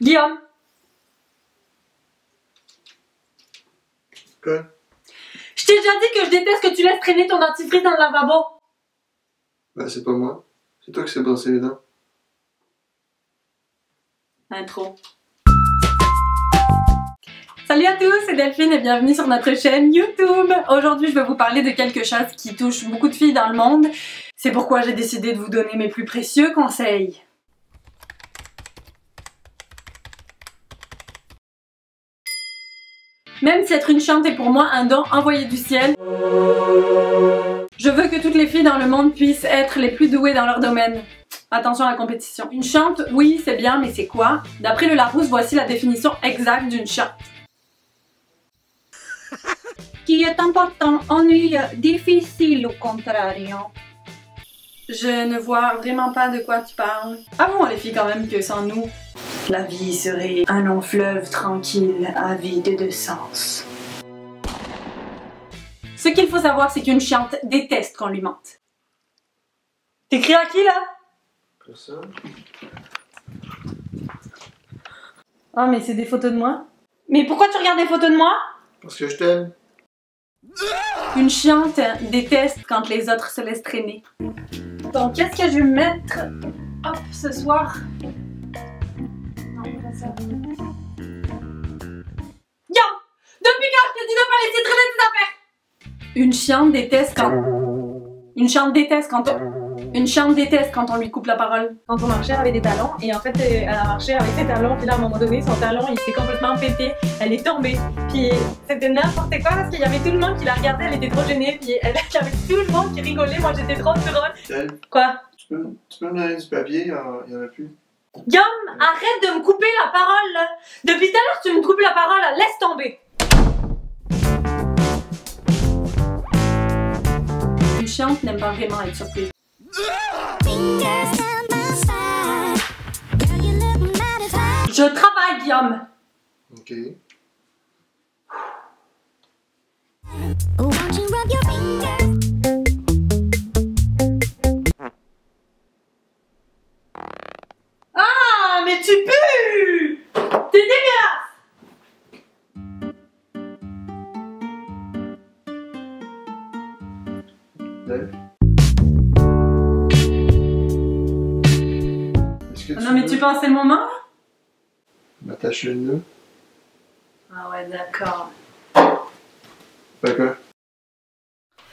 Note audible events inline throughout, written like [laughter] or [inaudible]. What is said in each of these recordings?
Guillaume, Quoi? je t'ai déjà dit que je déteste que tu laisses traîner ton dentifrice dans le lavabo. Ben, c'est pas moi. C'est toi qui s'est brossé les dents. Intro. Salut à tous, c'est Delphine et bienvenue sur notre chaîne YouTube. Aujourd'hui, je vais vous parler de quelque chose qui touche beaucoup de filles dans le monde. C'est pourquoi j'ai décidé de vous donner mes plus précieux conseils. Même si être une chante est pour moi un don envoyé du ciel, je veux que toutes les filles dans le monde puissent être les plus douées dans leur domaine. Attention à la compétition. Une chante, oui, c'est bien, mais c'est quoi? D'après le Larousse, voici la définition exacte d'une chante. [laughs] qui est important, ennuyeux, difficile au contrario. Je ne vois vraiment pas de quoi tu parles. Avouons les filles quand même que sans nous, la vie serait un long fleuve tranquille, avide de sens. Ce qu'il faut savoir, c'est qu'une chiante déteste qu'on lui mente. T'écris à qui là? Personne? Oh mais c'est des photos de moi. Mais pourquoi tu regardes des photos de moi? Parce que je t'aime. Une chiante déteste quand les autres se laissent traîner. Donc, qu'est-ce que je vais mettre hop ce soir? Ça. Yo Depuis quand je te dis de pas laisser traîner tes affaires? Une chiante déteste quand. Une chiante déteste quand on. Une chiante déteste quand on lui coupe la parole. quand on marchait avec des talons et en fait euh, elle a marché avec ses talons puis là à un moment donné son talon il s'est complètement pété elle est tombée puis c'était n'importe quoi parce qu'il y avait tout le monde qui la regardait elle était trop gênée puis elle il y avait tout le monde qui rigolait moi j'étais trop drôle. Quoi? Tu peux, tu peux me donner du papier? Il y en, a plus. Guillaume, arrête chiante n'aime pas vraiment être surprise. Je travaille Guillaume Ok. Que tu Non mais tu penses le moment là? M'attacher le nœud? Ah ouais d'accord. Quoi?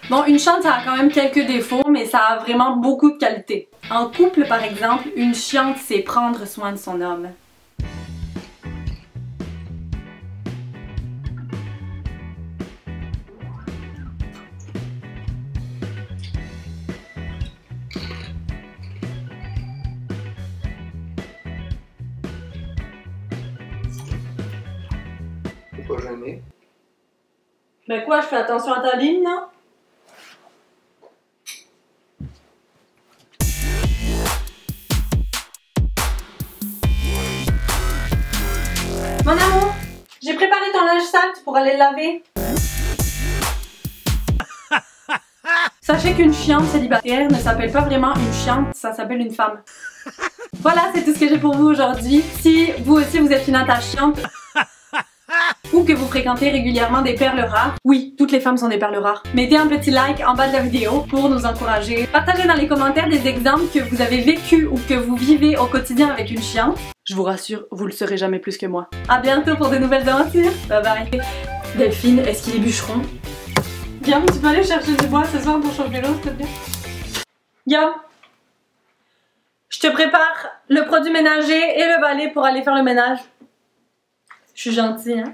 Bon, une chiante, ça a quand même quelques défauts, mais ça a vraiment beaucoup de qualités. En couple, par exemple, une chiante, c'est prendre soin de son homme. T'es pas gêné? Ben quoi, je fais attention à ta ligne, non? Mon amour, j'ai préparé ton linge sale, tu pourras aller le laver. [laughs] Sachez qu'une chiante célibataire ne s'appelle pas vraiment une chiante, ça s'appelle une femme. [laughs] Voilà, c'est tout ce que j'ai pour vous aujourd'hui. Si vous aussi vous êtes une attachante ou que vous fréquentez régulièrement des perles rares. Oui, toutes les femmes sont des perles rares. Mettez un petit like en bas de la vidéo pour nous encourager. Partagez dans les commentaires des exemples que vous avez vécu ou que vous vivez au quotidien avec une chiante. Je vous rassure, vous le serez jamais plus que moi. À bientôt pour de nouvelles aventures. Bye bye. Delphine, est-ce qu'il est bûcheron Guillaume, tu peux aller chercher du bois ce soir pour chauffer l'eau, s'il te plaît? Guillaume? Je te prépare le produit ménager et le balai pour aller faire le ménage. Je suis gentille, hein